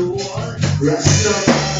Rest up.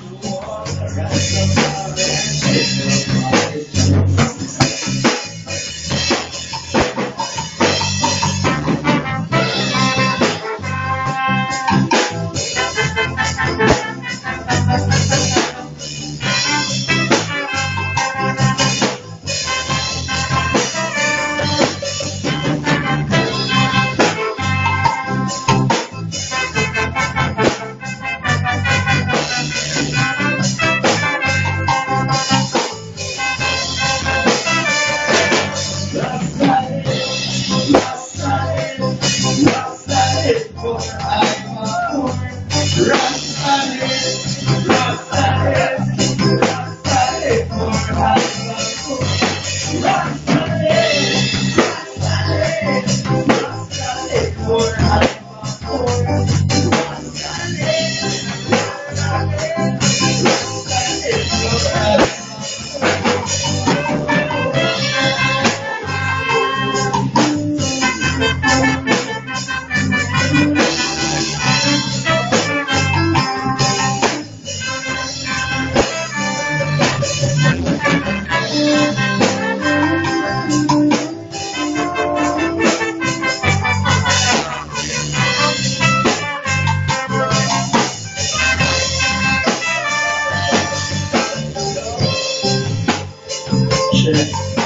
leggere.